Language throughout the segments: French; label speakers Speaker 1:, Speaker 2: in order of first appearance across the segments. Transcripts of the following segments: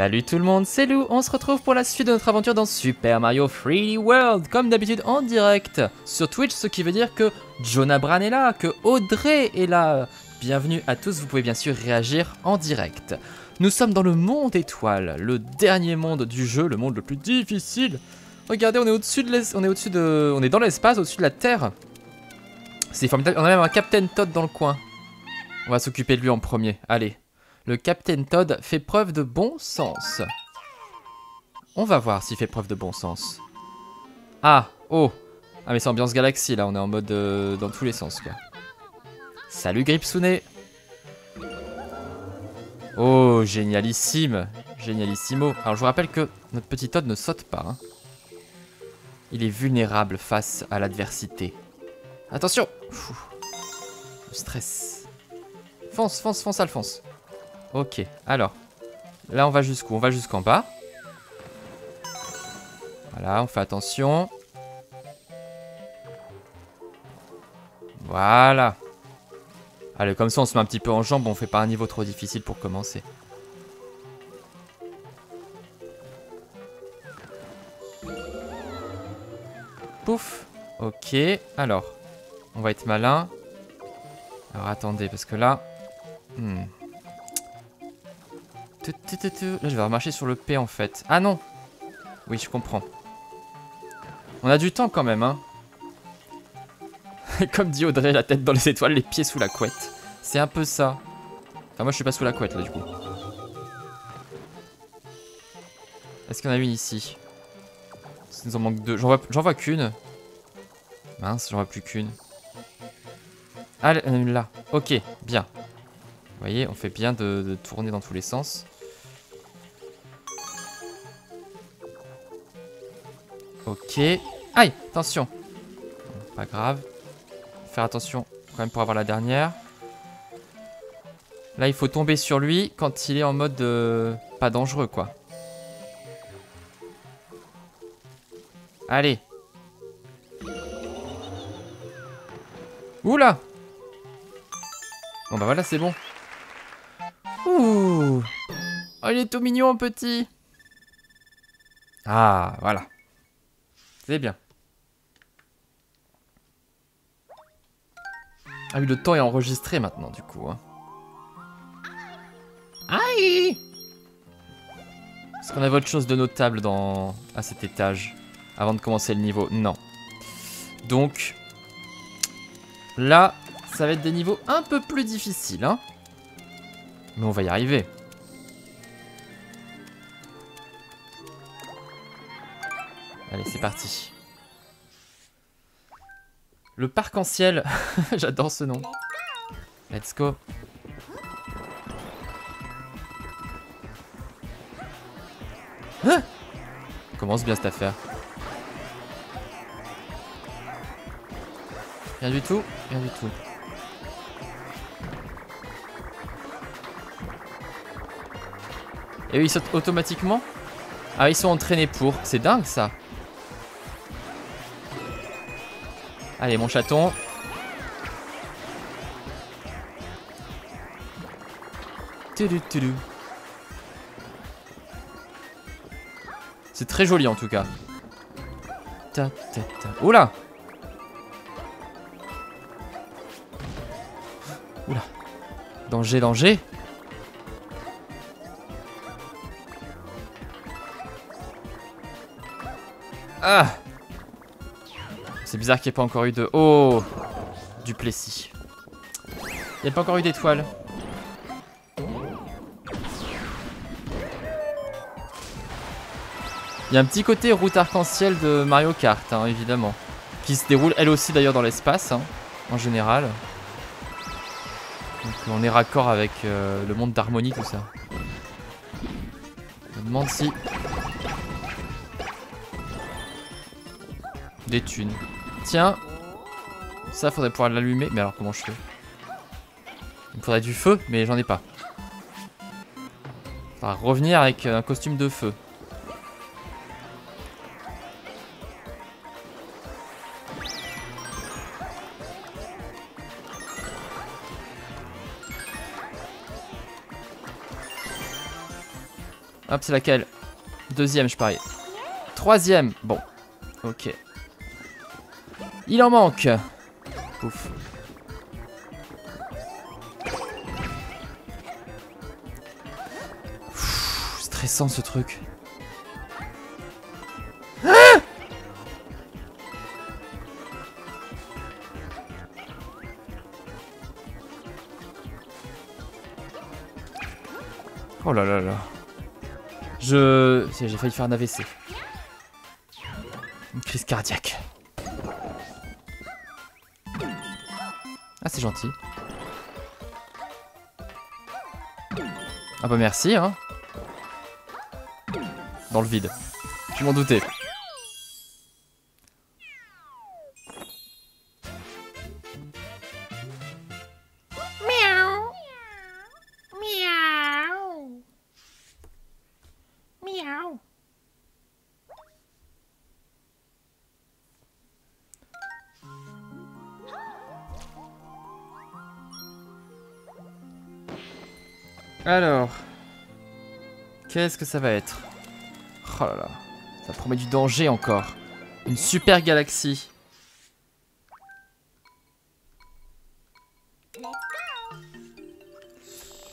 Speaker 1: Salut tout le monde, c'est Lou, on se retrouve pour la suite de notre aventure dans Super Mario 3D World, comme d'habitude en direct, sur Twitch, ce qui veut dire que Jonah Bran est là, que Audrey est là. Bienvenue à tous, vous pouvez bien sûr réagir en direct. Nous sommes dans le monde étoile, le dernier monde du jeu, le monde le plus difficile. Regardez, on est au-dessus de on est au-dessus de on est dans l'espace, au-dessus de la Terre. C'est formidable, on a même un Captain Todd dans le coin. On va s'occuper de lui en premier. Allez. Le Captain Todd fait preuve de bon sens. On va voir s'il fait preuve de bon sens. Ah, oh. Ah mais c'est ambiance galaxie là, on est en mode euh, dans tous les sens quoi. Salut Gripsune. Oh, génialissime. Génialissimo. Alors je vous rappelle que notre petit Todd ne saute pas. hein. Il est vulnérable face à l'adversité. Attention. Le stress. Fonce, fonce, fonce, Alphonse. Ok, alors. Là, on va jusqu'où? On va jusqu'en bas. Voilà, on fait attention. Voilà. Allez, comme ça, on se met un petit peu en jambe. On fait pas un niveau trop difficile pour commencer. Pouf. Ok, alors. On va être malin. Alors, attendez, parce que là... Hmm. Là, je vais remarcher sur le P en fait. Ah non Oui, je comprends. On a du temps quand même, hein. Comme dit Audrey, la tête dans les étoiles, les pieds sous la couette. C'est un peu ça. Enfin, moi, je suis pas sous la couette, là, du coup. Est-ce qu'il y en a une ici? Il nous en manque deux. J'en vois, vois qu'une. Mince, j'en vois plus qu'une. Ah, est là. Ok, bien. Vous voyez, on fait bien de, de tourner dans tous les sens. Ok. Aïe, attention. Pas grave. Faire attention quand même pour avoir la dernière. Là, il faut tomber sur lui quand il est en mode euh, pas dangereux, quoi. Allez. Oula Bon bah voilà, c'est bon. Ouh Oh, il est tout mignon, petit Ah, voilà. Bien. Ah oui, le temps est enregistré maintenant, du coup. hein. Aïe Est-ce qu'on avait autre chose de notable dans... à cet étage Avant de commencer le niveau? Non. Donc... Là, ça va être des niveaux un peu plus difficiles, hein. Mais on va y arriver. C'est parti. Le parc en ciel. J'adore ce nom. Let's go. Hein Commence bien cette affaire. Rien du tout, rien du tout. Et eux ils sautent automatiquement? Ah ils sont entraînés pour, c'est dingue ça Allez mon chaton. C'est très joli en tout cas. Oula. Oula. Danger, danger. Ah C'est bizarre qu'il n'y ait pas encore eu de... Oh Du Plessis. Il n'y a pas encore eu d'étoile. Il y a un petit côté route arc-en-ciel de Mario Kart, hein, évidemment. Qui se déroule elle aussi d'ailleurs dans l'espace, hein, en général. Donc on est raccord avec euh, le monde d'harmonie, tout ça. Je me demande si... Des thunes. Tiens. Ça, faudrait pouvoir l'allumer. Mais alors, comment je fais? Il me faudrait du feu, mais j'en ai pas. Faudra revenir avec un costume de feu. Hop, c'est laquelle? Deuxième, je parie. Troisième. Bon. Ok. Il en manque. Ouf. stressant ce truc. oh là là là. Je... J'ai failli faire un AVC. Une crise cardiaque. C'est gentil. Ah bah merci, hein. Dans le vide. Je m'en doutais. Alors, qu'est-ce que ça va être? Oh là là, ça promet du danger encore. Une super galaxie.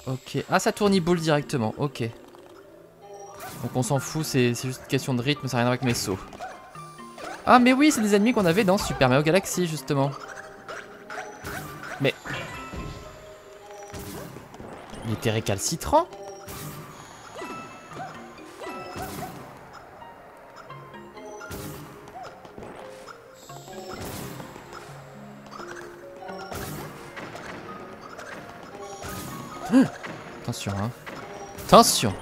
Speaker 1: Ok, ah ça tourne boule directement, ok. Donc on s'en fout, c'est juste une question de rythme, ça rien avec mes sauts. Ah mais oui, c'est des ennemis qu'on avait dans Super Mario Galaxy justement. Mais il était récalcitrant Attention, hein. Attention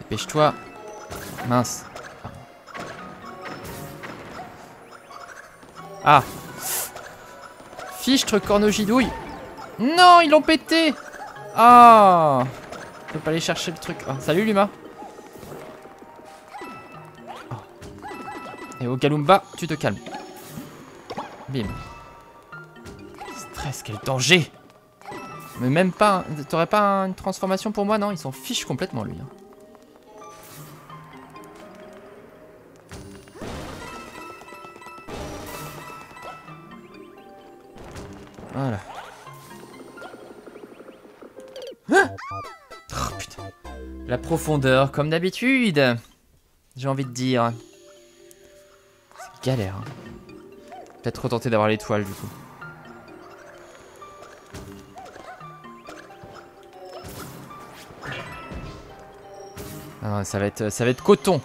Speaker 1: Dépêche-toi. Mince. Ah Fichtre cornogidouille. Non, ils l'ont pété. Ah. Je peux pas aller chercher le truc. Oh, salut Luma. Oh. Et au Galumba, tu te calmes. Bim. Stress, quel danger. Mais même pas... T'aurais pas une transformation pour moi, non? Il s'en fiche complètement, lui. Hein. Profondeur, comme d'habitude. J'ai envie de dire. C'est galère. Hein. Peut-être retenter d'avoir l'étoile du coup. Ah, ça va être, ça va être coton.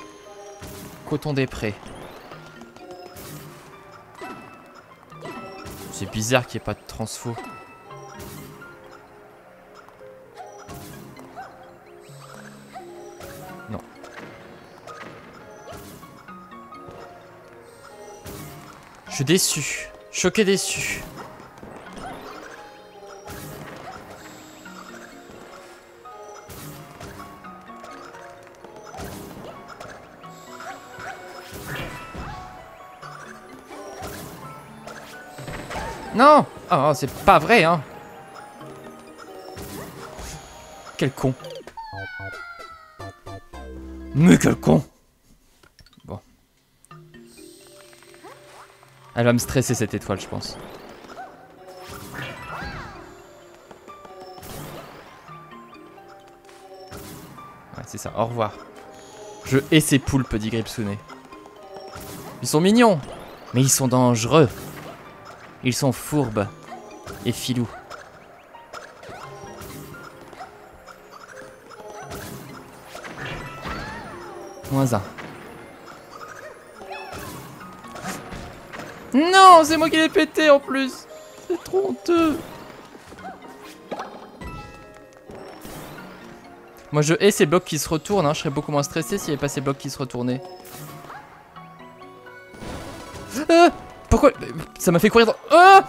Speaker 1: Coton des prés. C'est bizarre qu'il n'y ait pas de transfo. Suis déçu. Choqué déçu. Non Oh, c'est pas vrai, hein Quel con Mais quel con Elle va me stresser cette étoile, je pense. Ouais, c'est ça, au revoir. Je hais ces poulpes, dit Gripsune. Ils sont mignons, mais ils sont dangereux. Ils sont fourbes et filous. Moins un. Non, c'est moi qui l'ai pété en plus. C'est trop honteux. Moi je hais ces blocs qui se retournent, hein. je serais beaucoup moins stressé s'il n'y avait pas ces blocs qui se retournaient. Ah pourquoi? Ça m'a fait courir dans... Oh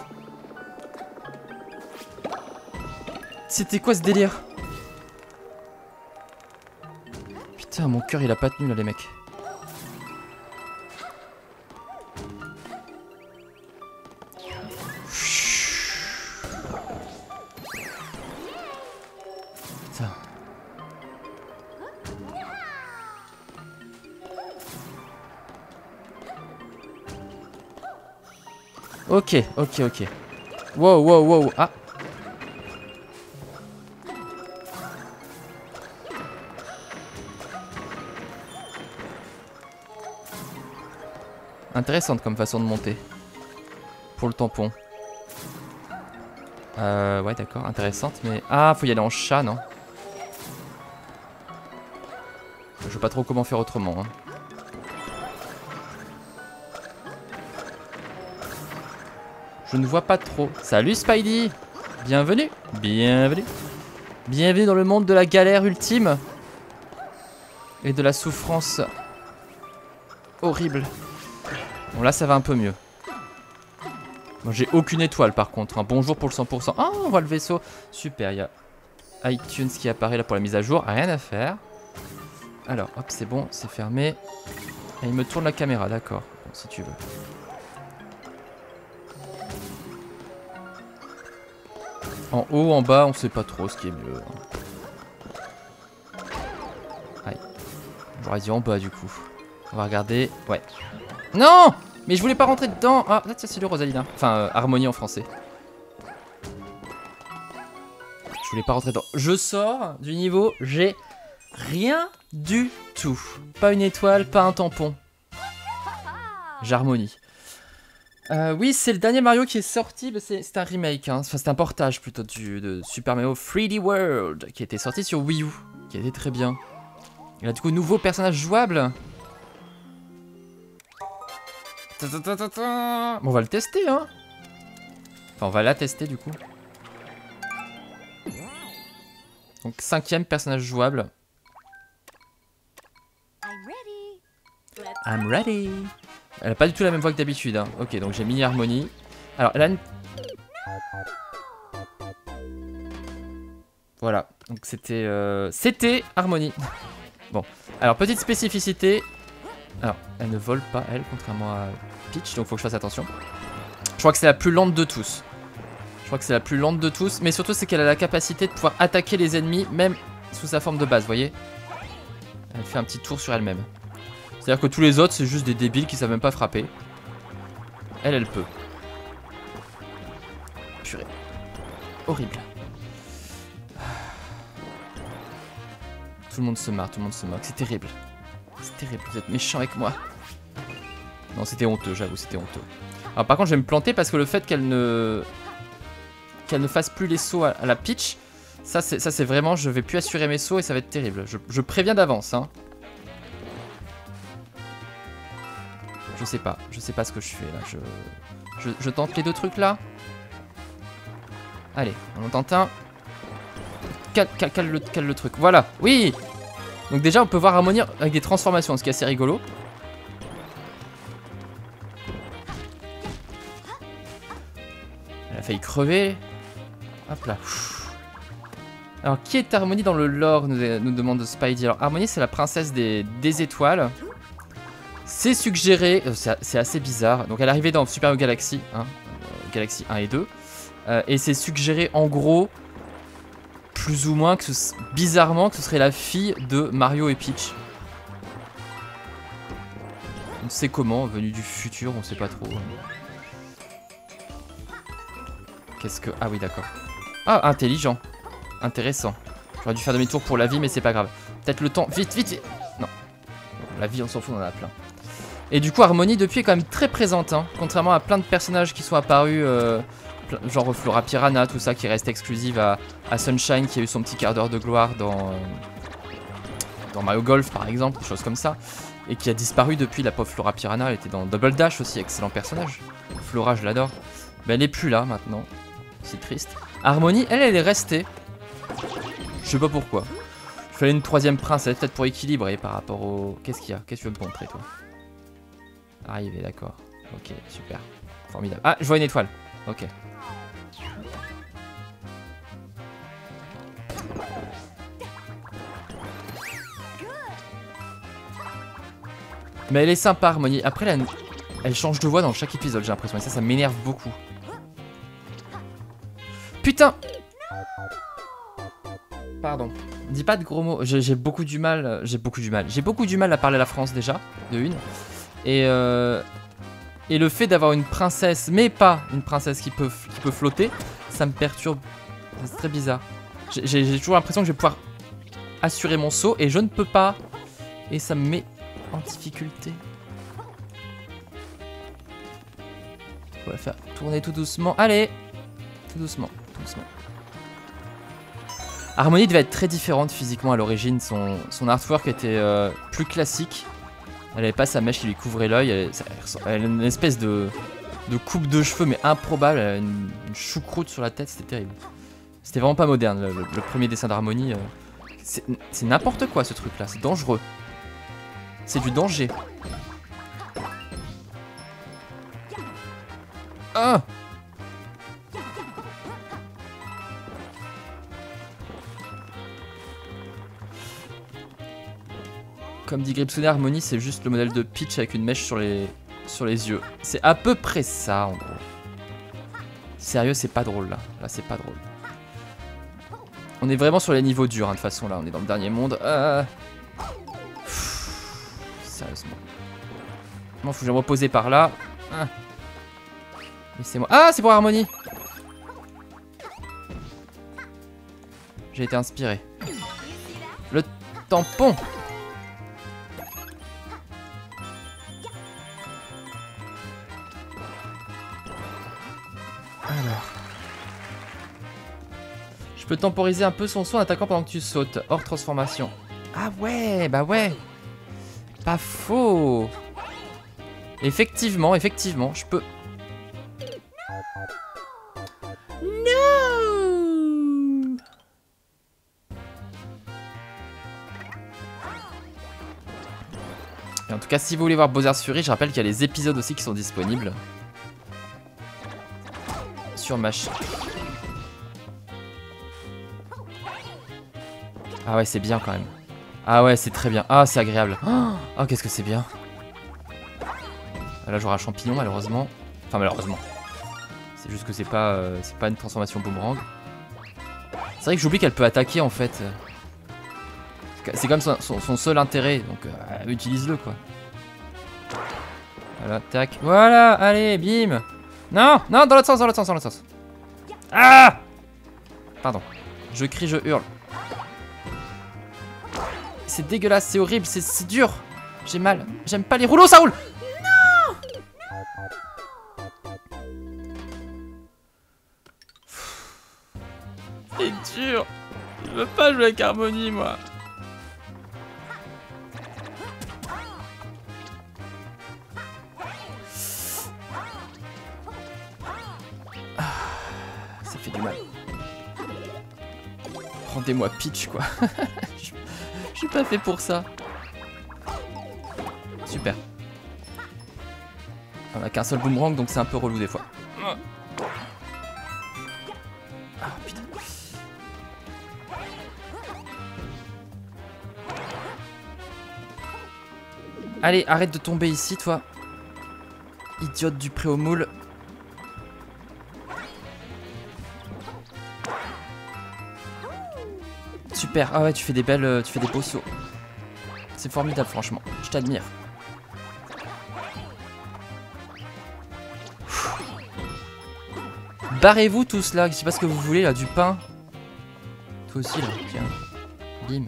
Speaker 1: C'était quoi ce délire? Putain, mon cœur il a pas tenu là les mecs. Ok, ok, ok. Wow, wow, wow. Ah. Intéressante comme façon de monter. Pour le tampon. Euh, ouais, d'accord, intéressante, mais... Ah, faut y aller en chat, non? Je sais pas trop comment faire autrement. Hein. Je ne vois pas trop. Salut Spidey Bienvenue Bienvenue Bienvenue dans le monde de la galère ultime et de la souffrance horrible. Bon là ça va un peu mieux. Moi j'ai aucune étoile par contre. Un bonjour pour le 100%. Ah on voit le vaisseau. Super, il y a iTunes qui apparaît là pour la mise à jour. Rien à faire. Alors hop c'est bon, c'est fermé. Il me tourne la caméra, d'accord. si tu veux. En haut, en bas, on sait pas trop ce qui est mieux. Aïe. J'aurais dit en bas du coup. On va regarder. Ouais. Non Mais je voulais pas rentrer dedans Ah, tiens, c'est le Rosalina. Enfin, euh, Harmonie en français. Je voulais pas rentrer dedans. Je sors du niveau, j'ai rien du tout. Pas une étoile, pas un tampon. J'harmonie. Euh, oui, c'est le dernier Mario qui est sorti, c'est un remake, hein. enfin c'est un portage plutôt du, de Super Mario 3D World, qui était sorti sur Wii U, qui était très bien. Il a du coup nouveau personnage jouable. Bon, on va le tester, hein. Enfin, on va la tester du coup. Donc cinquième personnage jouable. I'm ready. Elle a pas du tout la même voix que d'habitude. Hein. Ok, donc j'ai mis harmonie. Alors, elle a une... Voilà, donc c'était euh... c'était harmonie. bon, alors petite spécificité. Alors, elle ne vole pas, elle, contrairement à Peach, donc faut que je fasse attention. Je crois que c'est la plus lente de tous. Je crois que c'est la plus lente de tous, mais surtout c'est qu'elle a la capacité de pouvoir attaquer les ennemis, même sous sa forme de base, vous voyez? Elle fait un petit tour sur elle-même. C'est-à-dire que tous les autres, c'est juste des débiles qui savent même pas frapper. Elle, elle peut. Purée. Horrible. Tout le monde se marre, tout le monde se moque. C'est terrible. C'est terrible, vous êtes méchant avec moi. Non, c'était honteux, j'avoue, c'était honteux. Alors par contre, je vais me planter parce que le fait qu'elle ne... Qu'elle ne fasse plus les sauts à, la pitch, ça c'est vraiment, je vais plus assurer mes sauts et ça va être terrible. Je, je préviens d'avance, hein. Je sais pas, je sais pas ce que je fais là. Je, tente les deux trucs là. Allez, on en tente un. Cale, le, le truc. Voilà, oui Donc déjà, on peut voir Harmonie avec des transformations, ce qui est assez rigolo. Elle a failli crever. Hop là. Alors, qui est Harmonie dans le lore nous, nous demande Spidey. Alors, Harmonie, c'est la princesse des, des étoiles. C'est suggéré, euh, c'est assez bizarre. Donc elle est arrivée dans Super Galaxy, hein, euh, Galaxy 1 et 2. Euh, et c'est suggéré en gros, plus ou moins, que bizarrement, que ce serait la fille de Mario et Peach. On sait comment, venue du futur, on sait pas trop. Qu'est-ce que... Ah oui, d'accord. Ah, intelligent. Intéressant. J'aurais dû faire demi-tour pour la vie, mais c'est pas grave. Peut-être le temps... Vite, vite, vite Non. La vie, on s'en fout, on en a plein. Et du coup, Harmonie, depuis, est quand même très présente, hein, contrairement à plein de personnages qui sont apparus, euh, genre Flora Piranha, tout ça, qui reste exclusive à, Sunshine, qui a eu son petit quart d'heure de gloire dans, euh, dans Mario Golf, par exemple, des choses comme ça, et qui a disparu depuis la pauvre Flora Piranha. Elle était dans Double Dash aussi, excellent personnage. Flora, je l'adore. Mais elle est plus là, maintenant. C'est triste. Harmonie, elle, elle est restée. Je sais pas pourquoi. Il fallait une troisième princesse, peut-être pour équilibrer par rapport au... Qu'est-ce qu'il y a? Qu'est-ce que tu veux me montrer, toi? Arrivé, d'accord. Ok, super. Formidable. Ah, je vois une étoile. Ok. Mais elle est sympa, Harmonie. Après, elle, elle change de voix dans chaque épisode, j'ai l'impression. Et ça, ça m'énerve beaucoup. Putain Pardon. Dis pas de gros mots. J'ai beaucoup du mal. euh, J'ai beaucoup du mal. J'ai beaucoup du mal à parler la France déjà, de une. Et euh, et le fait d'avoir une princesse, mais pas une princesse qui peut qui peut flotter, ça me perturbe. C'est très bizarre. J'ai- toujours l'impression que je vais pouvoir assurer mon saut et je ne peux pas. Et ça me met en difficulté. On va faire tourner tout doucement. Allez, tout doucement, tout doucement. Harmony devait être très différente physiquement à l'origine. Son, son artwork était euh, plus classique. Elle avait pas sa mèche qui lui couvrait l'œil. Elle, elle a une espèce de, coupe de cheveux, mais improbable. Elle a une, choucroute sur la tête, c'était terrible. C'était vraiment pas moderne. Le, premier dessin d'Harmony, euh, c'est c'est n'importe quoi ce truc là. C'est dangereux. C'est du danger. Ah Comme dit Gripsune, Harmony, c'est juste le modèle de Peach avec une mèche sur les, sur les yeux. C'est à peu près ça, en gros. Sérieux, c'est pas drôle, là. Là, c'est pas drôle. On est vraiment sur les niveaux durs, hein, de façon, là. On est dans le dernier monde. Euh... Sérieusement. Bon, faut que je me reposer par là. Ah. Laissez-moi... Ah, c'est pour Harmony J'ai été inspiré. Le tampon peux temporiser un peu son son en attaquant pendant que tu sautes. Hors transformation. Ah ouais, bah ouais. Pas faux. Effectivement, effectivement, je peux. Non Et en tout cas, si vous voulez voir Bowser's Fury, je rappelle qu'il y a les épisodes aussi qui sont disponibles. Sur ma chaîne. Ah ouais, c'est bien quand même. Ah ouais, c'est très bien. Ah, c'est agréable. Oh, qu'est-ce que c'est bien. Là, j'aurai un champignon, malheureusement. Enfin, malheureusement. C'est juste que c'est pas, euh, pas une transformation boomerang. C'est vrai que j'oublie qu'elle peut attaquer, en fait. C'est comme son- son seul intérêt, donc euh, utilise-le, quoi. Voilà, tac. Voilà, allez, bim Non, non, dans l'autre sens, dans l'autre sens, dans l'autre sens. Ah Pardon. Je crie, je hurle. C'est dégueulasse, c'est horrible, c'est- dur. J'ai mal. J'aime pas les rouleaux, ça roule Non C'est dur. Je veux pas jouer avec Harmonie, moi. Ah, Ça fait du mal. Rendez-moi Peach, quoi. Je je suis pas fait pour ça. Super. On a qu'un seul boomerang, donc c'est un peu relou des fois. Ah putain. Allez, arrête de tomber ici, toi. Idiote du pré au moule. Super. Ah ouais, tu fais des belles, euh, tu fais des beaux sauts. C'est formidable, franchement. Je t'admire. Barrez-vous tous là, je sais pas ce que vous voulez là, du pain. Toi aussi là, tiens. Bim.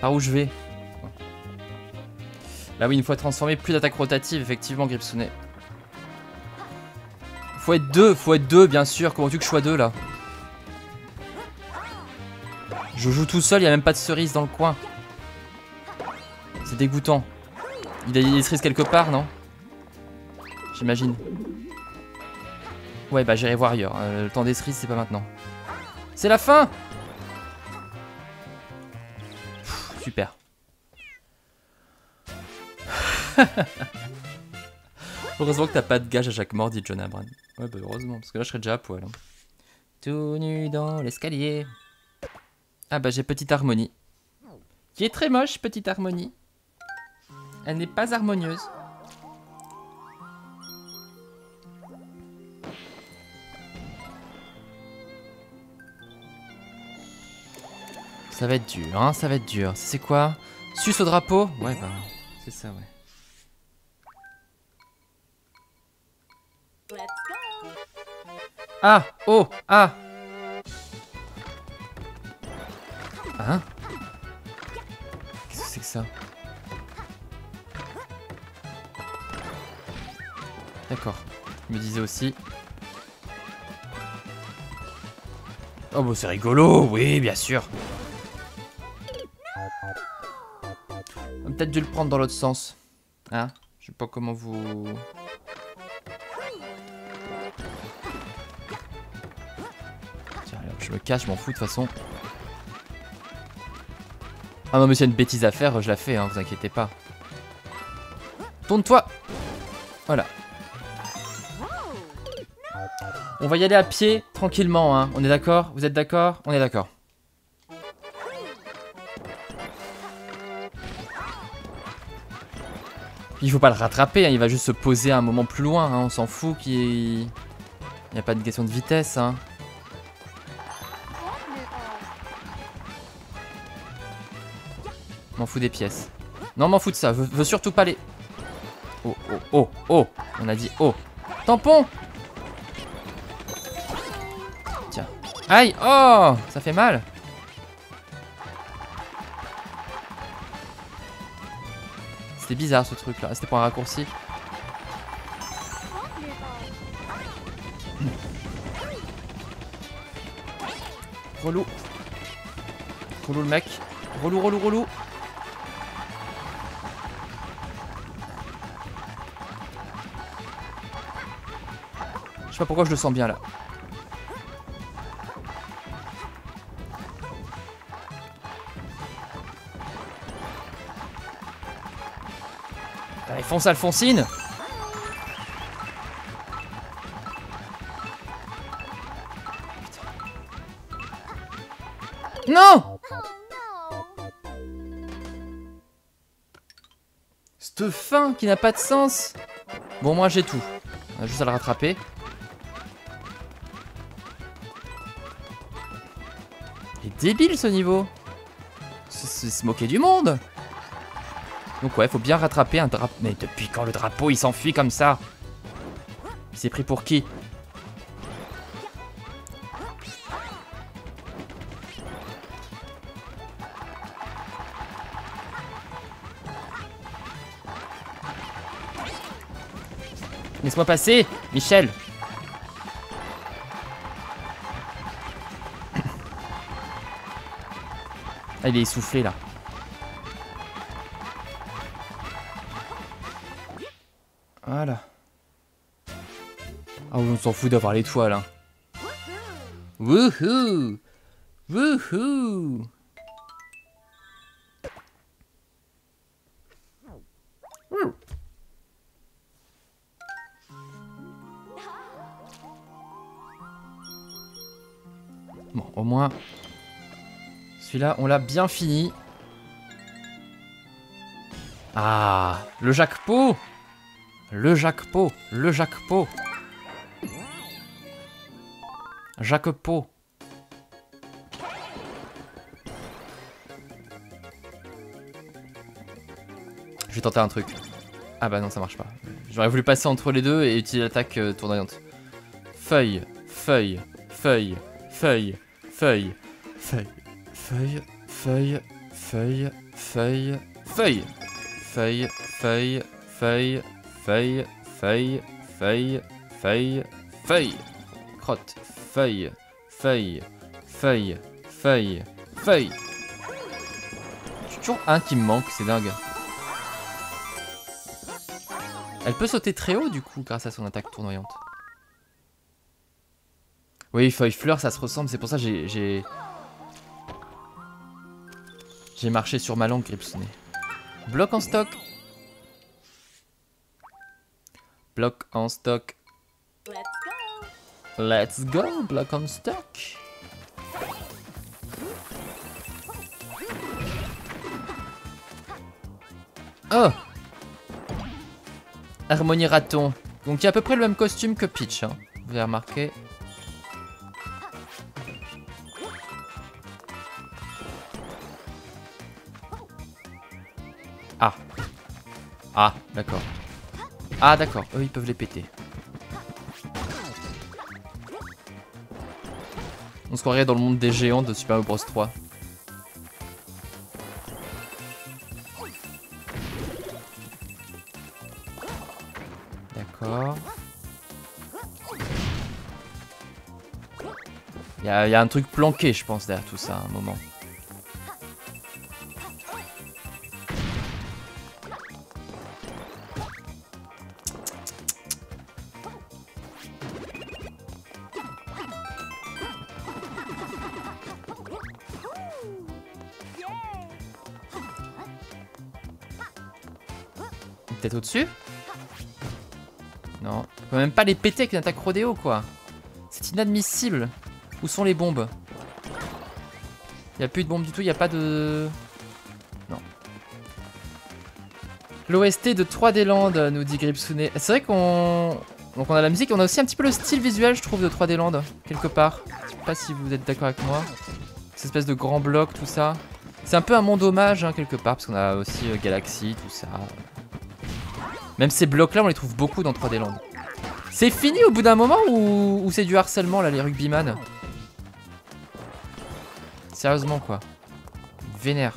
Speaker 1: Par où je vais Là oui, une fois transformé, plus d'attaque rotative, effectivement, Gripsune. Faut être deux, faut être deux, bien sûr. Comment tu que je sois deux là Je joue tout seul, y a même pas de cerise dans le coin. C'est dégoûtant. Il a des cerises quelque part, non? J'imagine. Ouais, bah j'irai voir ailleurs. Euh, le temps des cerises, c'est pas maintenant. C'est la fin Super. heureusement que t'as pas de gage à chaque mort, dit John Abram. Ouais, bah heureusement, parce que là je serais déjà à poil. hein. Tout nu dans l'escalier. Ah bah j'ai Petite Harmonie. Qui est très moche, Petite Harmonie. Elle n'est pas harmonieuse. Ça va être dur, hein, ça va être dur. C'est quoi? Suce au drapeau? Ouais, bah, c'est ça, ouais. Ah Oh Ah D'accord. Je me disais aussi. Oh bah c'est rigolo, oui bien sûr. On a peut-être dû le prendre dans l'autre sens. Hein Je sais pas comment vous... Tiens, je me cache, je m'en fous de toute façon. Ah non mais s'il y a une bêtise à faire, je la fais, hein, vous inquiétez pas. Tourne-toi Voilà. On va y aller à pied, tranquillement, hein. On est d'accord? Vous êtes d'accord? On est d'accord. Il faut pas le rattraper, hein. il va juste se poser un moment plus loin, hein. on s'en fout qu'il n'y a pas de question de vitesse. Hein. M'en fous des pièces. Non, m'en fous de ça, veux, veux surtout pas les... Oh, oh, oh, oh On a dit oh Tampon Aïe Oh Ça fait mal C'était bizarre ce truc là, c'était pour un raccourci. Relou. Relou le mec. Relou, relou, relou. Je sais pas pourquoi je le sens bien là. Allez, fonce Alphonsine Non Cette fin qui n'a pas de sens Bon, moi j'ai tout. Juste à le rattraper. Il est débile ce niveau C'est se moquer du monde donc ouais, faut bien rattraper un drapeau. Mais depuis quand le drapeau il s'enfuit comme ça Il s'est pris pour qui Laisse-moi passer, Michel Ah, il est essoufflé là. Ah, on s'en fout d'avoir l'étoile. Hein. Wouhou Wouhou Bon, au moins, celui-là, on l'a bien fini. Ah, le jackpot Le jackpot Le jackpot Jackpot Je vais tenter un truc. Ah bah non, ça marche pas. J'aurais voulu passer entre les deux et utiliser l'attaque euh, tournoyante. Feuille, feuille, feuille, feuille, feuille, feuille, feuille, feuille, feuille, feuille, feuille, feuille, feuille, feuille, feuille, feuille, feuille, feuille, feuille, feuille, feuille, feuille, feuille, feuille. J'ai toujours un qui me manque, c'est dingue. Elle peut sauter très haut du coup grâce à son attaque tournoyante. Oui, feuille fleur, ça se ressemble, c'est pour ça que j'ai... J'ai marché sur ma langue gripsonnée. Bloc en stock. Bloc en stock. Let's go, block on stock. Oh Harmonie raton. Donc il y a à peu près le même costume que Peach, hein. vous avez remarqué. Ah. Ah, d'accord. Ah, d'accord. Eux, ils peuvent les péter. On se croirait dans le monde des géants de Super Mario Bros 3. D'accord. Il y, a un truc planqué, je pense, derrière tout ça, à un moment. Au-dessus Non. On peut même pas les péter avec une attaque rodéo, quoi. C'est inadmissible. Où sont les bombes? Il a plus de bombes du tout, il n'y a pas de... Non. L'OST de 3D Land, nous dit Gripsune. C'est vrai qu'on... Donc on a la musique, on a aussi un petit peu le style visuel, je trouve, de 3D Land, quelque part. Je sais pas si vous êtes d'accord avec moi. Cette espèce de grand bloc, tout ça. C'est un peu un monde hommage, hein, quelque part, parce qu'on a aussi euh, Galaxy, tout ça. Même ces blocs-là, on les trouve beaucoup dans 3D Land. C'est fini au bout d'un moment ou, c'est du harcèlement, là, les rugbyman? Sérieusement, quoi. Vénère.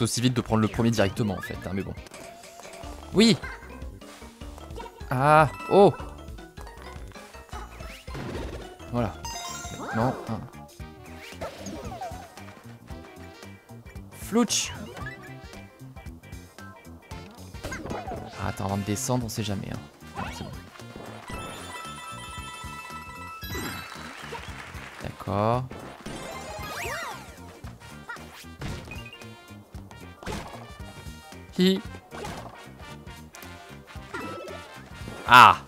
Speaker 1: Aussi vite de prendre le premier directement, en fait, hein, mais bon. Oui Ah Oh Voilà. Non. Flouch ah, Attends, avant de descendre, on sait jamais. Hein. D'accord. Hi. Ah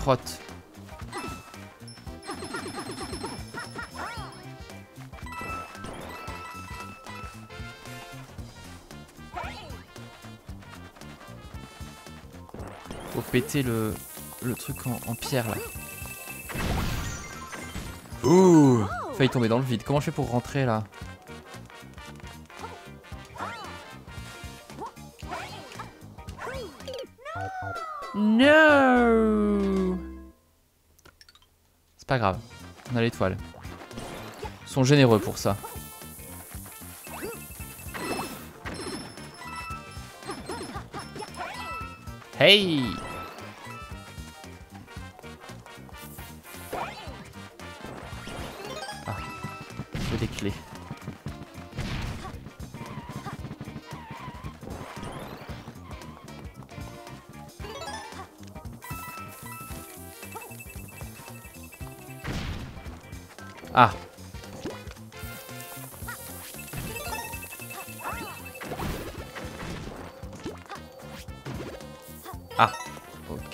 Speaker 1: Frotte. Faut péter le, le truc en, en pierre là. Ouh Failli tomber dans le vide. Comment je fais pour rentrer là No C'est pas grave. On a l'étoile. Ils sont généreux pour ça. Hey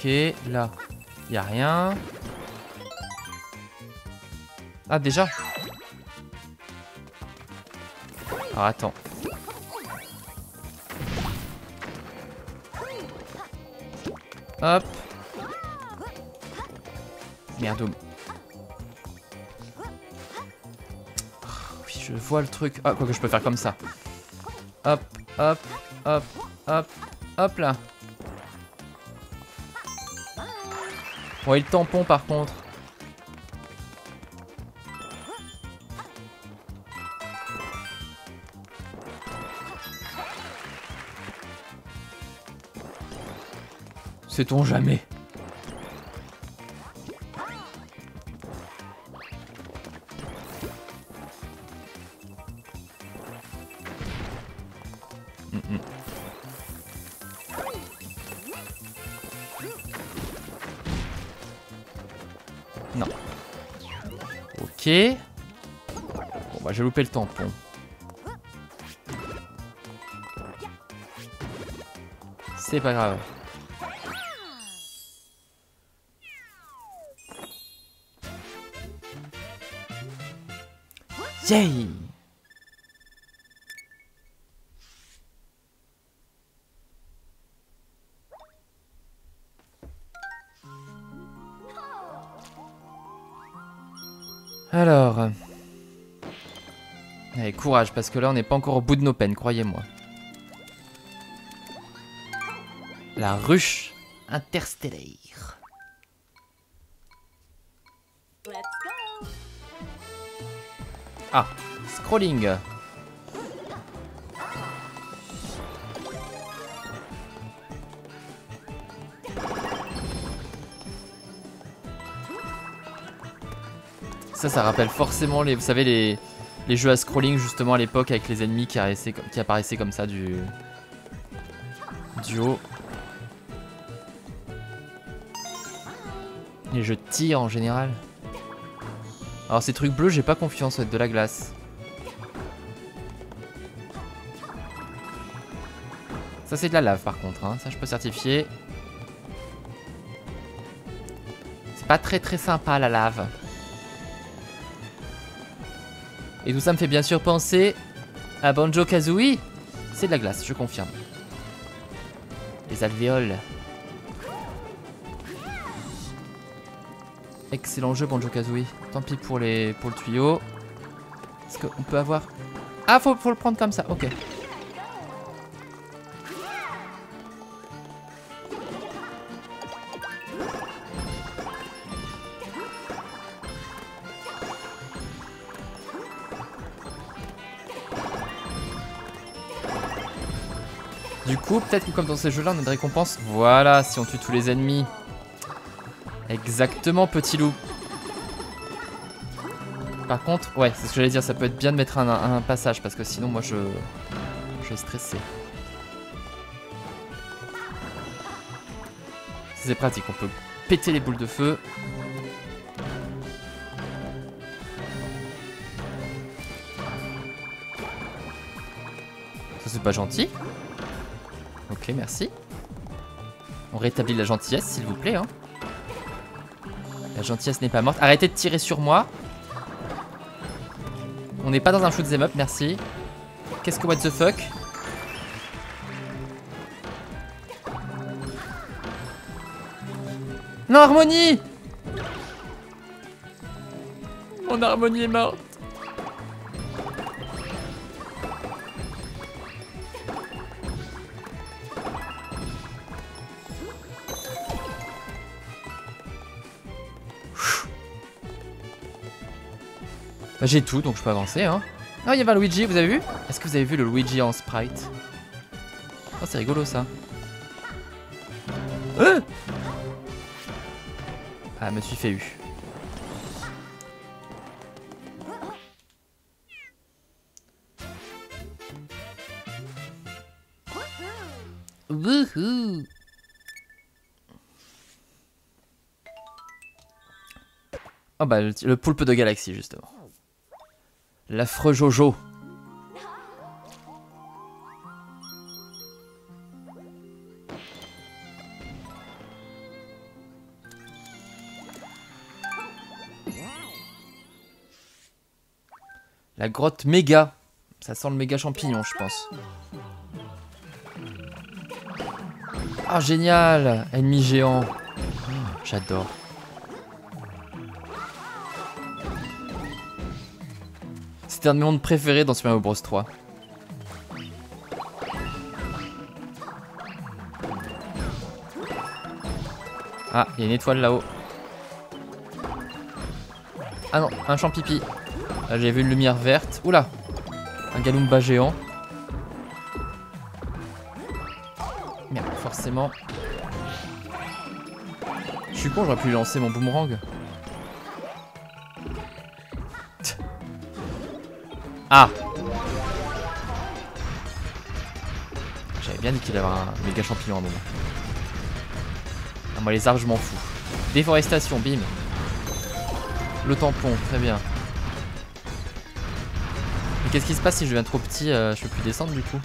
Speaker 1: Ok, là, il a rien. Ah déjà alors attends. Hop. Merde. Oui, je vois le truc. Ah, quoi que je peux faire comme ça. Hop, hop, hop, hop, hop là. Ouais, le tampon par contre. Sait-on jamais Bah j'ai loupé le tampon. C'est pas grave. Yay Alors... Allez, courage, parce que là, on n'est pas encore au bout de nos peines, croyez-moi. La ruche interstellaire. Ah, scrolling. Ça, ça rappelle forcément les, vous savez, les, les jeux à scrolling justement à l'époque avec les ennemis qui apparaissaient, comme ça du, du haut. Les jeux de tir en général. Alors ces trucs bleus, j'ai pas confiance, ça de la glace. Ça c'est de la lave par contre, hein. ça je peux certifier. C'est pas très très sympa la lave. Et tout ça me fait bien sûr penser à Banjo Kazooie. C'est de la glace, je confirme. Les alvéoles. Excellent jeu Banjo Kazooie. Tant pis pour, les, pour le tuyau. Est-ce qu'on peut avoir... Ah, faut, faut le prendre comme ça, ok. Peut-être que comme dans ces jeux-là, on a des récompenses. Voilà, si on tue tous les ennemis. Exactement, petit loup. Par contre, ouais, c'est ce que j'allais dire, ça peut être bien de mettre un, passage parce que sinon, moi, je, je vais stresser. C'est pratique, on peut péter les boules de feu. Ça, c'est pas gentil. Ok, merci. On rétablit la gentillesse, s'il vous plaît. Hein. La gentillesse n'est pas morte. Arrêtez de tirer sur moi. On n'est pas dans un shoot up, merci. Qu'est-ce que what the fuck? Non, Harmonie Mon Harmonie est morte. Bah, j'ai tout, donc je peux avancer. Hein. Ah, il y avait un Luigi, vous avez vu? Est-ce que vous avez vu le Luigi en sprite? Oh, c'est rigolo ça. Euh ah, me suis fait eu. Wouhou Oh bah le, le poulpe de galaxie justement. L'affreux Jojo. La grotte méga. Ça sent le méga champignon, je pense. Ah, génial Ennemi géant. J'adore. C'était un de mes mondes préférés dans Super Mario Bros 3. Ah, il y a une étoile là-haut. Ah non, un champ pipi. Là, j'ai vu une lumière verte. Oula Un Galumba géant. Merde, forcément. Je suis con, j'aurais pu lancer mon boomerang. Ah J'avais bien dit qu'il avait un méga champignon à un moment. Ah, moi les arbres je m'en fous. Déforestation, bim. Le tampon, très bien. Mais qu'est-ce qui se passe si je deviens trop petit euh, Je peux plus descendre du coup?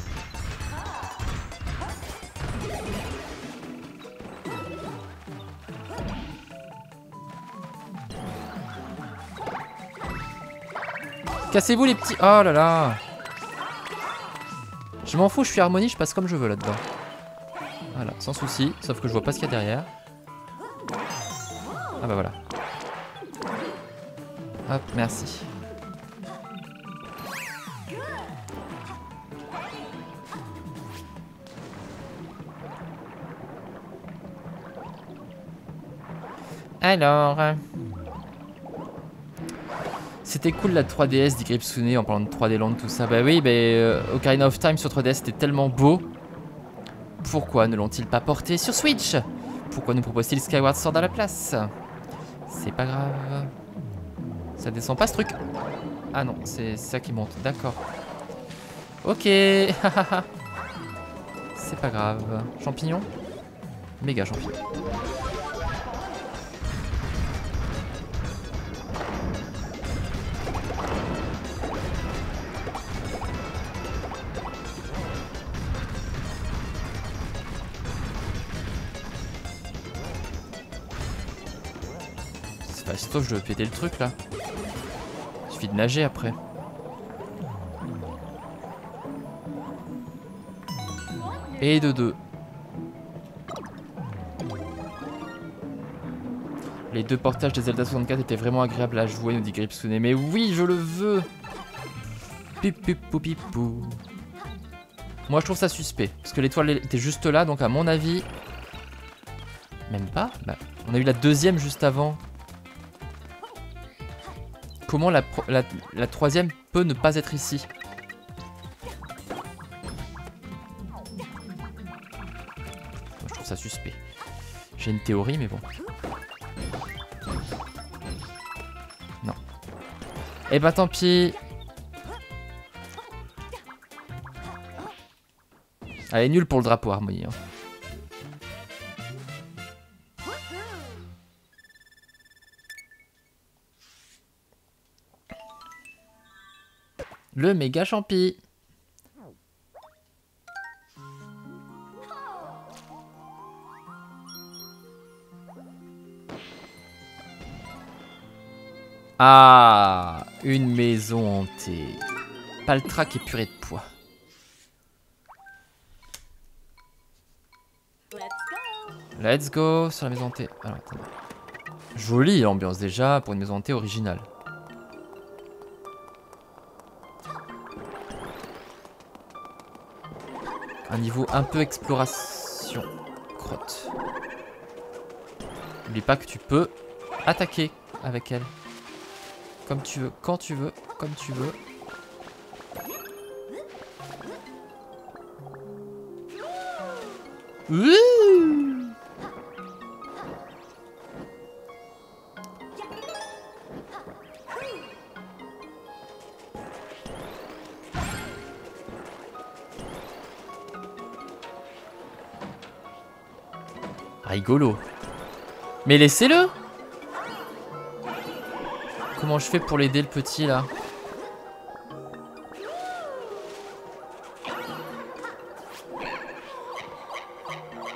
Speaker 1: Cassez-vous les petits... Oh là là Je m'en fous, je suis harmonie, je passe comme je veux là-dedans. Voilà, sans souci, sauf que je vois pas ce qu'il y a derrière. Ah bah voilà. Hop, merci. Alors... C'était cool la 3DS d'Igripsune en parlant de 3D Land, tout ça. Bah oui, bah, euh, Ocarina of Time sur 3DS c'était tellement beau. Pourquoi ne l'ont-ils pas porté sur Switch? Pourquoi nous propose-t-il Skyward Sword à la place? C'est pas grave. Ça descend pas ce truc? Ah non, c'est ça qui monte, d'accord. Ok. c'est pas grave. Champignon? Méga champignon. Sauf je dois péter le truc là. Il suffit de nager après. Et de deux. Les deux portages des Zelda 64 étaient vraiment agréables à jouer, nous dit Gripsune. Mais oui, je le veux Pipou pipou. Moi, je trouve ça suspect. Parce que l'étoile était juste là, donc à mon avis... Même pas bah, On a eu la deuxième juste avant. Comment la, troisième peut ne pas être ici Je trouve ça suspect. J'ai une théorie, mais bon. Non. Eh bah tant pis. Elle est nulle pour le drapeau harmonie. Hein. Le méga champi. Ah, une maison hantée. Paltrac et purée de poids. Let's go sur la maison hantée. Alors, Jolie l'ambiance déjà pour une maison hantée originale. Niveau un peu exploration. Crotte. N'oublie pas que tu peux attaquer avec elle. Comme tu veux, quand tu veux, comme tu veux. Rigolo. Mais laissez-le Comment je fais pour l'aider le petit là?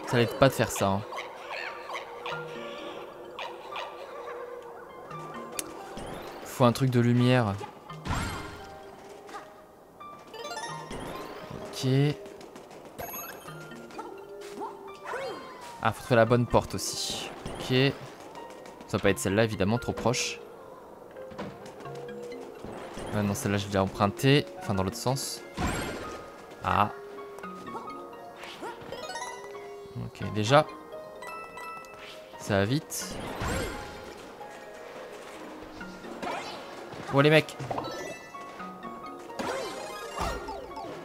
Speaker 1: Ça n'aide pas de faire ça. Hein. Faut un truc de lumière. Ok. Ah, faut trouver la bonne porte aussi. Ok. Ça va pas être celle-là, évidemment, trop proche. Ah non, celle-là, j'ai déjà emprunté. Enfin, dans l'autre sens. Ah. Ok, déjà. Ça va vite. Bon, les mecs?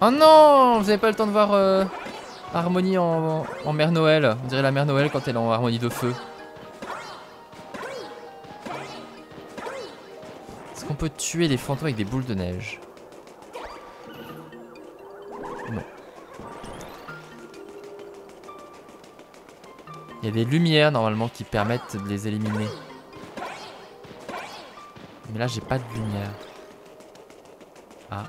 Speaker 1: Oh non Vous avez pas le temps de voir... Euh, Harmonie en, Mère Noël. On dirait la Mère Noël quand elle est en harmonie de feu. Est-ce qu'on peut tuer des fantômes avec des boules de neige? Non. Il y a des lumières normalement qui permettent de les éliminer. Mais là j'ai pas de lumière. Ah.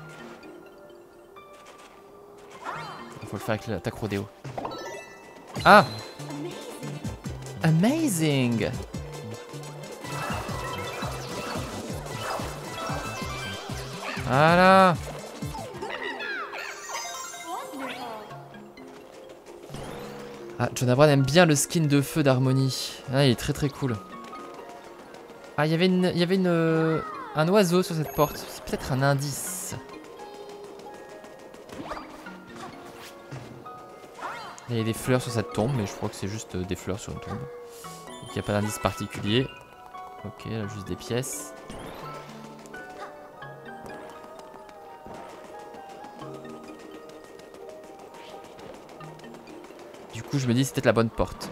Speaker 1: Faut le faire avec l'attaque rodéo. Ah Amazing Voilà. Ah, John Abram aime bien le skin de feu d'harmonie. Ah, il est très très cool. Ah, il y avait une, y avait une, euh, un oiseau sur cette porte. C'est peut-être un indice. Il y a des fleurs sur cette tombe, mais je crois que c'est juste euh, des fleurs sur une tombe. Donc il n'y a pas d'indice particulier. Ok, là, juste des pièces. Du coup, je me dis c'était la bonne porte.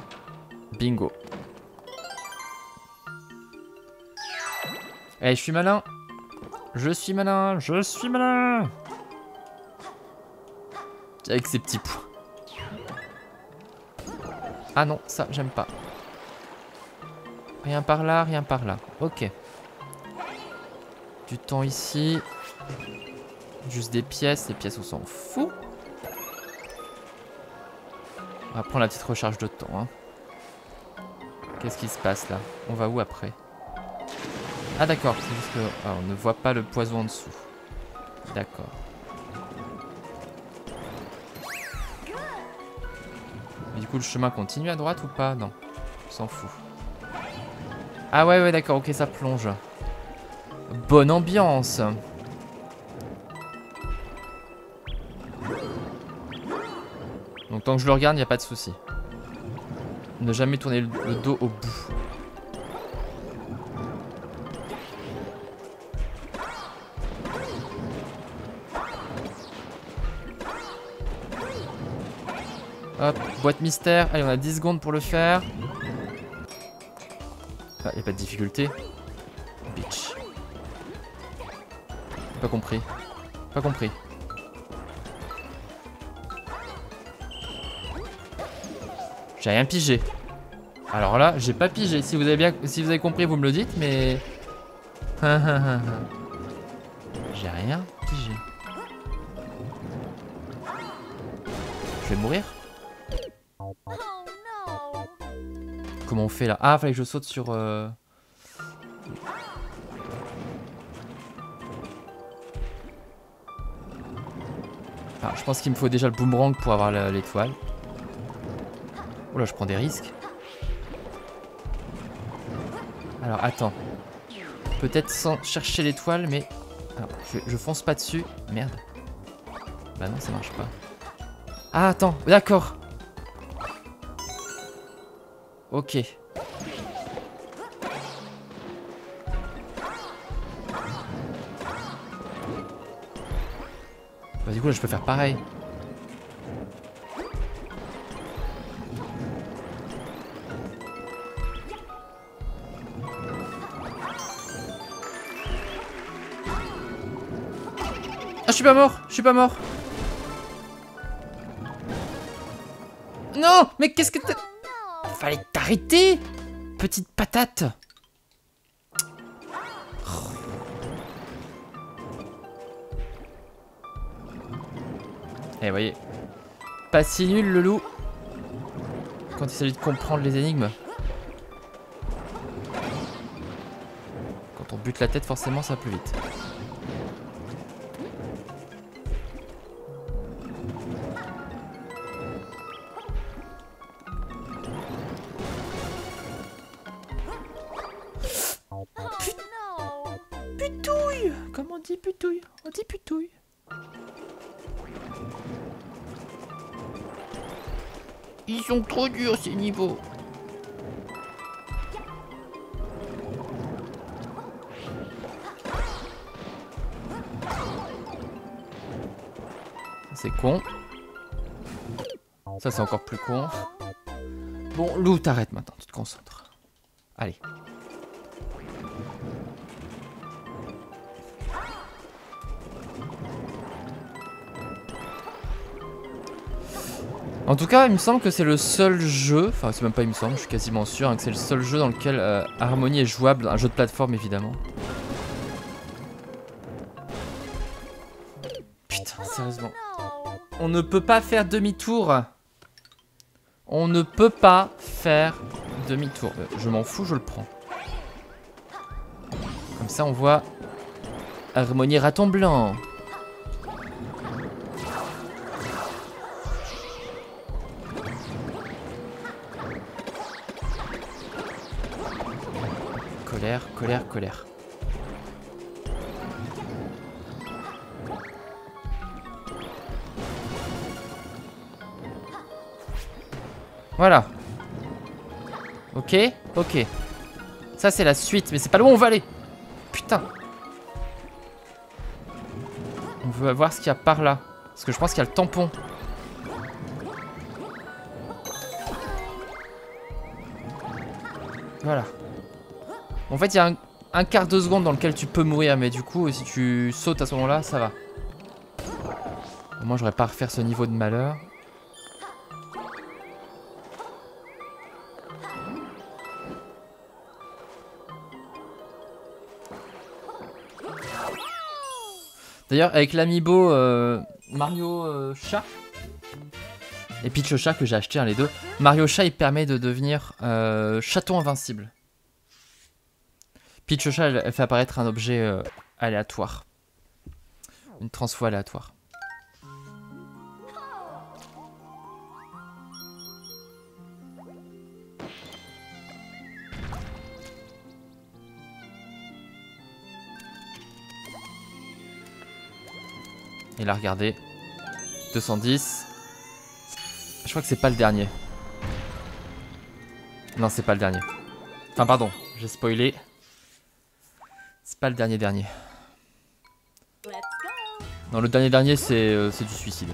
Speaker 1: Bingo. Eh, je suis malin. Je suis malin. Je suis malin. Avec ces petits points. Ah non, ça, j'aime pas. Rien par là, rien par là. Ok. Du temps ici. Juste des pièces. Les pièces, on s'en fout. On va prendre la petite recharge de temps. Hein. Qu'est-ce qui se passe là? On va où après? Ah d'accord, c'est juste que ah, on ne voit pas le poison en dessous. D'accord. Du coup le chemin continue à droite ou pas? Non, on s'en fout. Ah ouais ouais d'accord, ok ça plonge. Bonne ambiance Donc tant que je le regarde, il n'y a pas de souci. Ne jamais tourner le dos au bout. Hop, boîte mystère. Allez, on a 10 secondes pour le faire. Ah, y a pas de difficulté. Bitch. Pas compris. Pas compris. J'ai rien pigé. Alors là, j'ai pas pigé. Si vous avez si vous avez compris, vous me le dites, mais j'ai rien pigé. Je vais mourir. On fait là Ah, fallait que je saute sur. Euh... Ah, je pense qu'il me faut déjà le boomerang pour avoir l'étoile. Oh là, je prends des risques. Alors, attends. Peut-être sans chercher l'étoile, mais... je, je, fonce pas dessus. Merde. Bah non, ça marche pas. Ah, attends. D'accord. Ok. Bah du coup, je peux faire pareil. je suis pas mort, je suis pas mort. Non, mais qu'est-ce que t'arrêter Petite patate Eh, voyez. Pas si nul, le loup. Quand il s'agit de comprendre les énigmes. Quand on bute la tête, forcément, ça va plus vite. Ces niveaux. C'est con. Ça c'est encore plus con. Bon, Lou, t'arrêtes maintenant, tu te concentres. Allez. En tout cas, il me semble que c'est le seul jeu, enfin c'est même pas il me semble, je suis quasiment sûr, hein, que c'est le seul jeu dans lequel euh, Harmony est jouable, un jeu de plateforme évidemment. Putain, sérieusement. On ne peut pas faire demi-tour. On ne peut pas faire demi-tour. Euh, je m'en fous, je le prends. Comme ça, on voit Harmonie raton blanc. Colère, colère. Voilà. Ok, ok. Ça c'est la suite, mais c'est pas loin où on va aller. Putain. On veut voir ce qu'il y a par là. Parce que je pense qu'il y a le tampon. Voilà. En fait, il y a un, quart de seconde dans lequel tu peux mourir, mais du coup, si tu sautes à ce moment-là, ça va. Moi, j'aurais pas refaire ce niveau de malheur. D'ailleurs, avec l'amiibo euh, Mario euh, Chat et Peach Chat que j'ai acheté, les deux, Mario Chat il permet de devenir euh, chaton invincible. Peach Chat elle, fait apparaître un objet aléatoire. Une transfo aléatoire. Et là, regardez. 210. Je crois que c'est pas le dernier. Non, c'est pas le dernier. Enfin, pardon, j'ai spoilé. Pas le dernier dernier. Non, le dernier dernier, c'est euh, du suicide.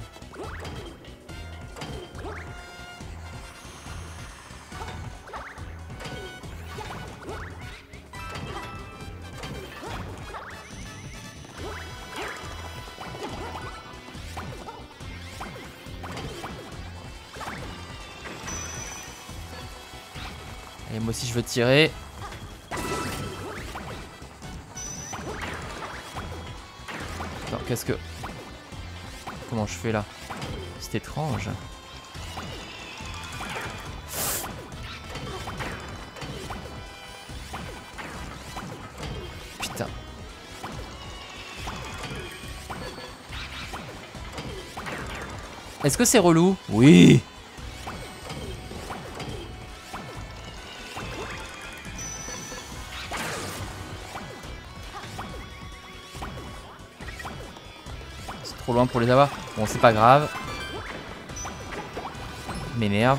Speaker 1: Et moi aussi je veux tirer. Qu'est-ce que... Comment je fais là C'est étrange. Putain. Est-ce que c'est relou Oui pour les avoir. Bon, c'est pas grave. M'énerve.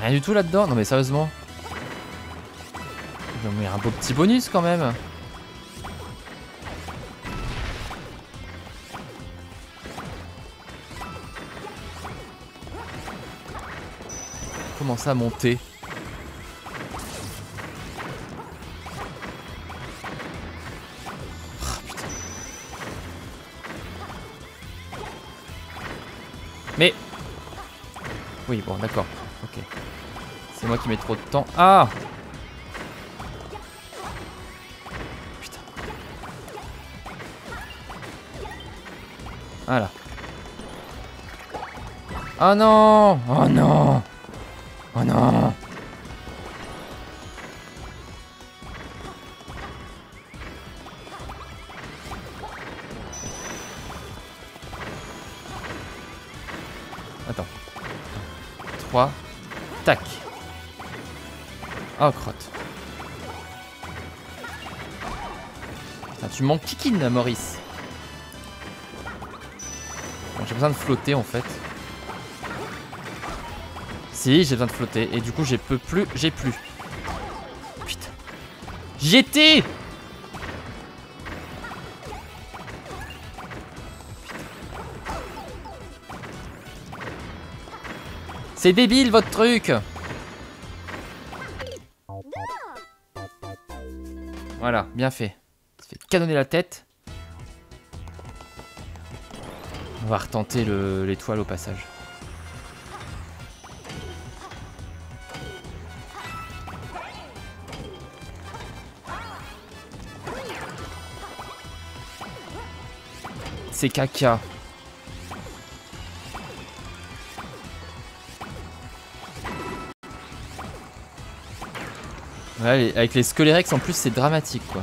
Speaker 1: Rien du tout là-dedans Non mais sérieusement. Je vais un beau petit bonus quand même. Commencer à monter. Ah, Mais... Oui, bon, d'accord. Ok. C'est moi qui mets trop de temps. Ah Putain. Voilà. Oh non Oh non Oh non Attends. 3. Tac. Oh, crotte. Putain, tu manques kikine, Maurice. J'ai besoin de flotter, en fait. Si, j'ai besoin de flotter. Et du coup, j'ai peu plus. J'ai plus. Putain. J'étais C'est débile votre truc Voilà, bien fait. Ça fait canonner la tête. On va retenter l'étoile au passage. C'est caca. Ouais, avec les Scolérex en plus, c'est dramatique quoi.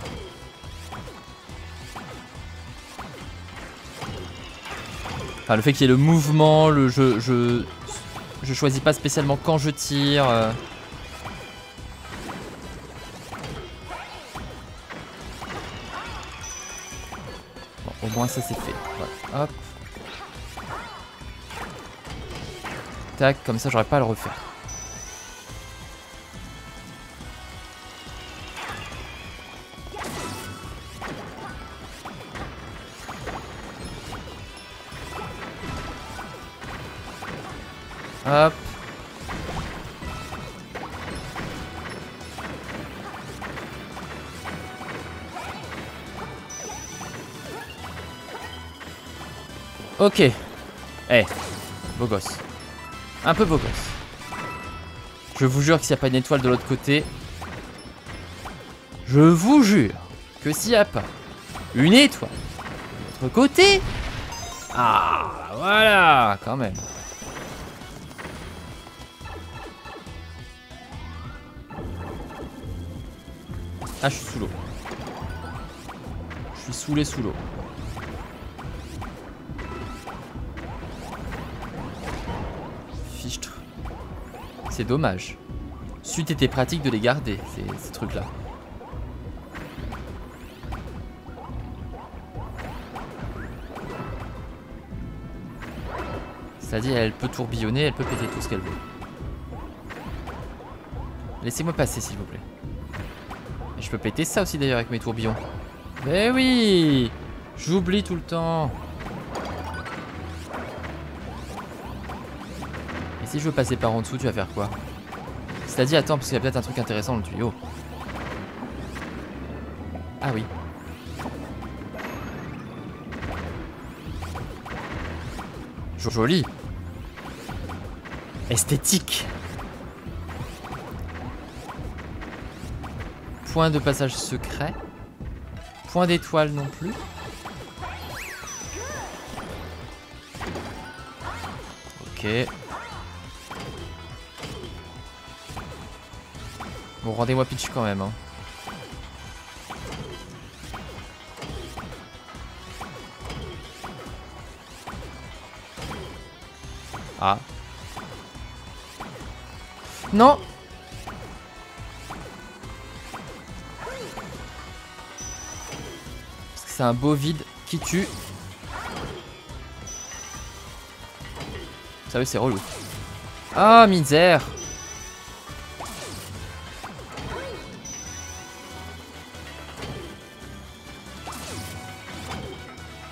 Speaker 1: Enfin, le fait qu'il y ait le mouvement, le je, je, je choisis pas spécialement quand je tire. Euh. Ça c'est fait. Hop. Tac, comme ça j'aurais pas le refaire. Hop. Ok. Eh, beau gosse. Un peu beau gosse. Je vous jure que s'il n'y a pas une étoile de l'autre côté, je vous jure que s'il n'y a pas une étoile de l'autre côté, ah, voilà, quand même. Ah, je suis sous l'eau. Je suis saoulé sous l'eau. C'est dommage. C'eût été pratique de les garder, ces, trucs-là. C'est-à-dire, elle peut tourbillonner, elle peut péter tout ce qu'elle veut. Laissez-moi passer, s'il vous plaît. Je peux péter ça aussi d'ailleurs avec mes tourbillons. Mais oui J'oublie tout le temps. Si je veux passer par en dessous, tu vas faire quoi? C'est-à-dire, attends, parce qu'il y a peut-être un truc intéressant dans le tuyau. Ah oui. Joli. Esthétique. Point de passage secret. Point d'étoile non plus. Ok. Bon, rendez-moi pitch quand même. Hein. Ah. Non c'est un beau vide qui tue. Oui, c'est relou. Ah, misère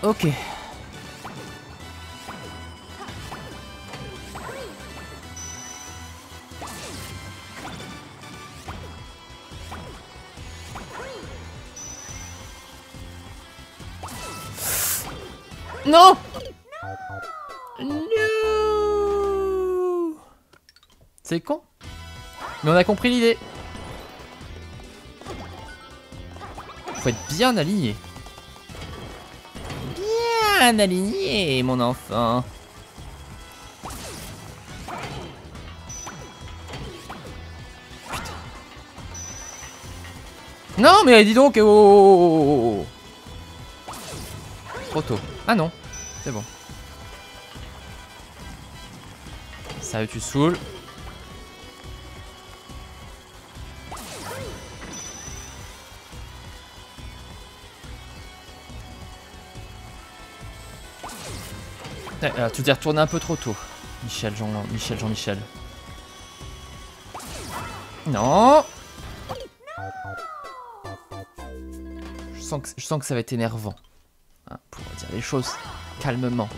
Speaker 1: Ok. Non Non C'est con. Mais on a compris l'idée. Faut être bien aligné. Aligné, mon enfant. Non, mais dis donc. oh, oh, oh, oh. Trop tôt. Ah non, c'est bon. Sérieux, tu saoules. Alors, tu t'es retourné un peu trop tôt. Michel, Jean, Michel, Jean-Michel. Non je sens, que, je sens que ça va être énervant. Hein, pour dire les choses calmement.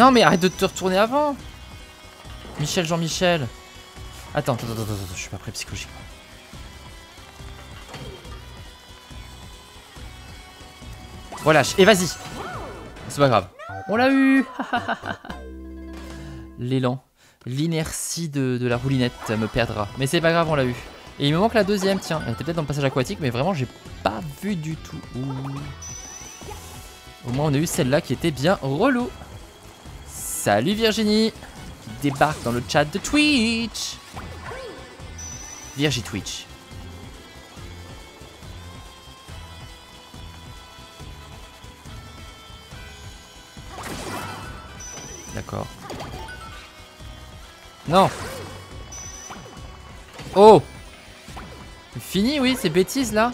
Speaker 1: Non mais arrête de te retourner avant Michel Jean-Michel Attends, attends, attends, attends, je suis pas prêt psychologiquement. Voilà, et vas-y C'est pas grave. On l'a eu L'élan, l'inertie de, la roulinette me perdra. Mais c'est pas grave, on l'a eu. Et il me manque la deuxième, tiens. Elle était peut-être dans le passage aquatique, mais vraiment, j'ai pas vu du tout. Au moins, on a eu celle-là qui était bien relou. Salut Virginie. Débarque dans le chat de Twitch. Virgie Twitch. D'accord. Non. Oh. Fini, oui, ces bêtises là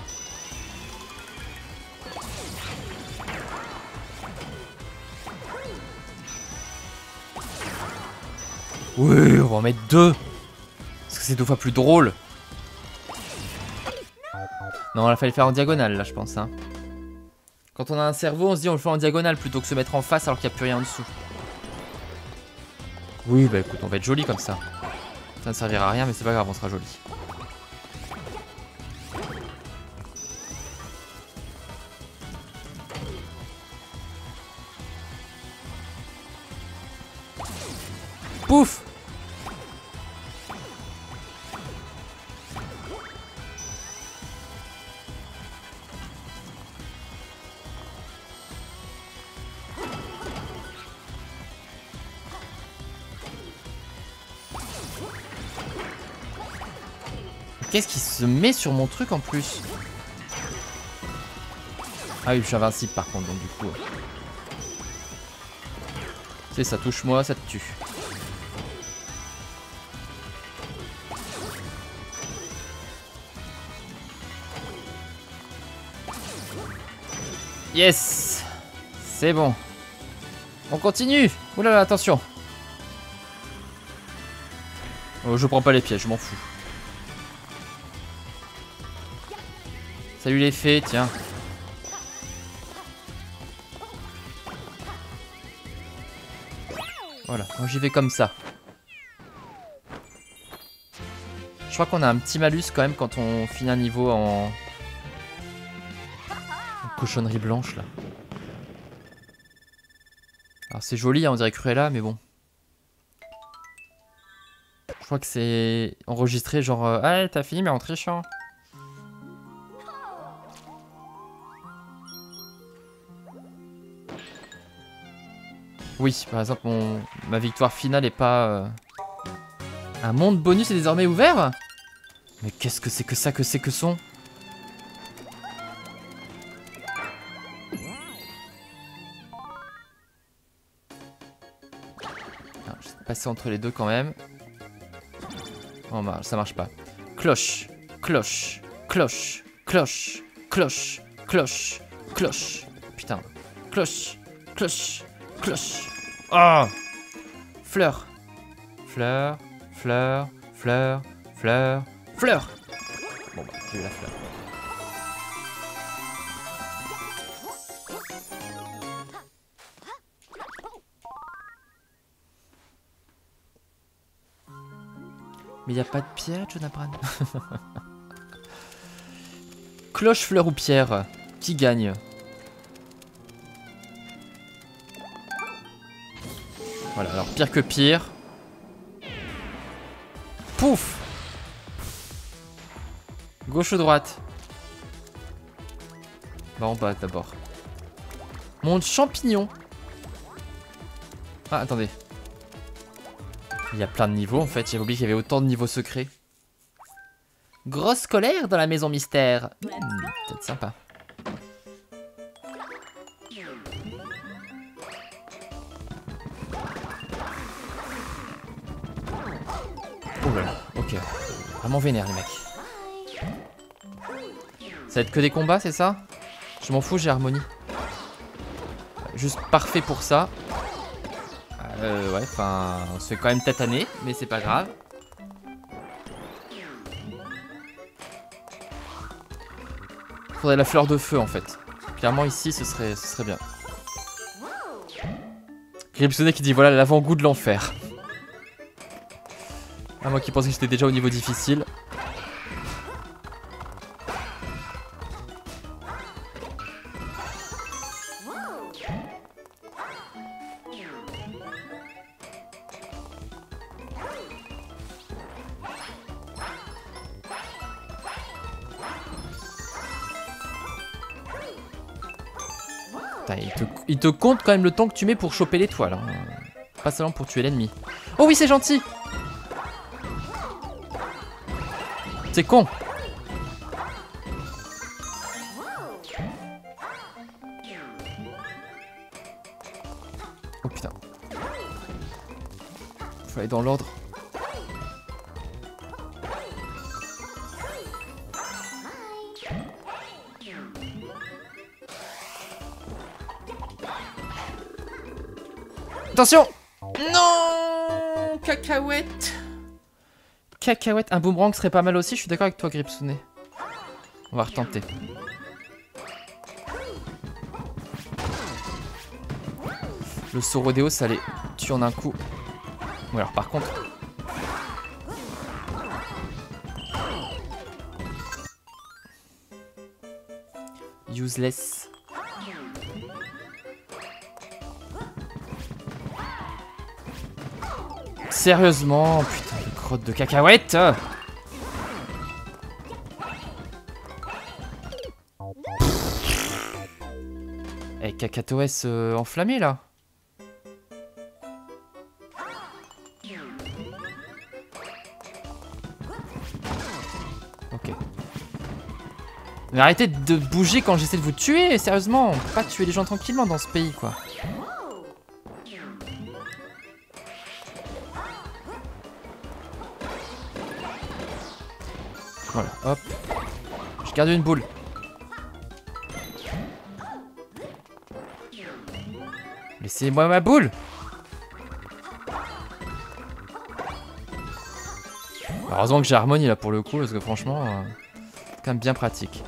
Speaker 1: Oui, on va en mettre deux Parce que c'est deux fois plus drôle Non, il fallait faire en diagonale là, je pense. Hein. Quand on a un cerveau, on se dit on le fait en diagonale plutôt que se mettre en face alors qu'il n'y a plus rien en dessous. Oui, bah écoute, on va être joli comme ça. Ça ne servira à rien, mais c'est pas grave, on sera joli. Pouf Qu'est-ce qui se met sur mon truc en plus Ah oui, je suis invincible par contre, donc du coup... Tu sais, ça touche moi, ça te tue. Yes C'est bon. On continue Oulala, attention oh, Je prends pas les pièges, je m'en fous. Salut les fées, tiens. Voilà, moi j'y vais comme ça. Je crois qu'on a un petit malus quand même quand on finit un niveau en... en cochonnerie blanche là. Alors c'est joli, hein, on dirait Cruella, mais bon. Je crois que c'est enregistré genre... Euh, ah, t'as fini mais en trichant. Oui, par exemple, ma victoire finale est pas... Euh, un monde bonus est désormais ouvert? Mais qu'est-ce que c'est que ça que c'est que son? Je vais passer entre les deux quand même. Oh, ça marche pas. Cloche, cloche, cloche, cloche, cloche, cloche, cloche. Putain. Cloche, cloche, Cloche. Oh Fleur. Fleur, fleur, fleur, fleur, fleur. Bon bah, j'ai eu la fleur. Mais il a pas de pierre, Jonathan? Cloche, fleur ou pierre? Qui gagne? Voilà, alors pire que pire. Pouf Gauche ou droite? Bah en bas d'abord. Mon champignon Ah, attendez. Il y a plein de niveaux en fait, j'avais oublié qu'il y avait autant de niveaux secrets. Grosse colère dans la maison mystère. Hmm, peut-être sympa. Vraiment vénère les mecs. Ça va être que des combats, c'est ça? Je m'en fous, j'ai harmonie. Juste parfait pour ça. Euh, ouais, enfin, on se fait quand même tataner, mais c'est pas grave. Faudrait la fleur de feu en fait. Clairement ici, ce serait, ce serait bien. Gripsonnet qui dit voilà l'avant-goût de l'enfer. Ah, moi qui pensais que j'étais déjà au niveau difficile. Il te, compte quand même le temps que tu mets pour choper l'étoile. Hein. Pas seulement pour tuer l'ennemi. Oh oui, c'est gentil C'est con Oh putain. Faut aller dans l'ordre. Attention Non Cacahuète Cacahuète, un boomerang serait pas mal aussi, je suis d'accord avec toi Gripsune. On va retenter. Le Sorodéo, ça les tue en un coup. Ou alors par contre... Useless. Sérieusement, putain crotte de cacahuète Eh, cacatoès euh, enflammé là Ok. Mais arrêtez de bouger quand j'essaie de vous tuer, sérieusement Pas tuer les gens tranquillement dans ce pays, quoi. Garde une boule. Laissez-moi ma boule Heureusement que j'ai Harmonie là pour le coup, parce que franchement, euh, c'est quand même bien pratique.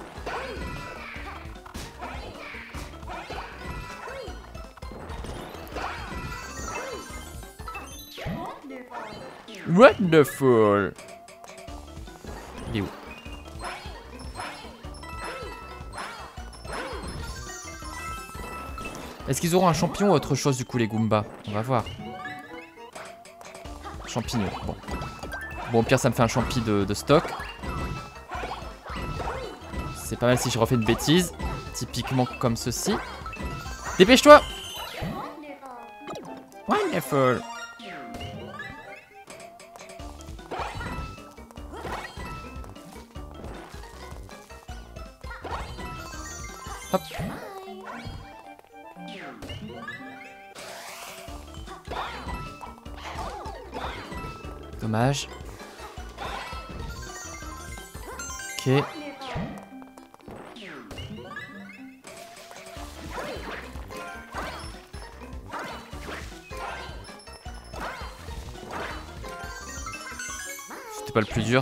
Speaker 1: Wonderful Il est où? Est-ce qu'ils auront un champignon ou autre chose du coup les Goombas? On va voir. Champignon, bon. Bon, au pire, ça me fait un champi de, de stock. C'est pas mal si je refais une bêtise. Typiquement comme ceci. Dépêche-toi Wonderful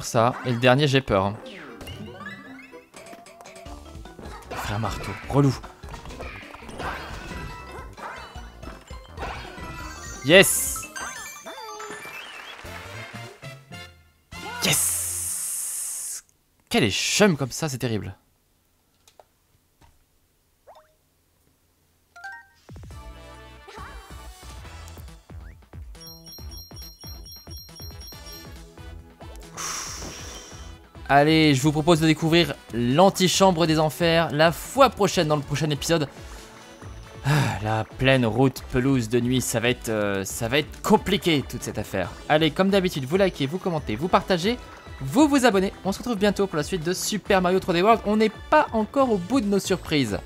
Speaker 1: ça. Et le dernier j'ai peur. Frère marteau, relou. Yes Yes Quel est chum comme ça, c'est terrible. Allez, je vous propose de découvrir l'antichambre des enfers la fois prochaine dans le prochain épisode. Ah, la pleine route pelouse de nuit, ça va être, euh, ça va être compliqué toute cette affaire. Allez, comme d'habitude, vous likez, vous commentez, vous partagez, vous vous abonnez. On se retrouve bientôt pour la suite de Super Mario 3D World. On n'est pas encore au bout de nos surprises.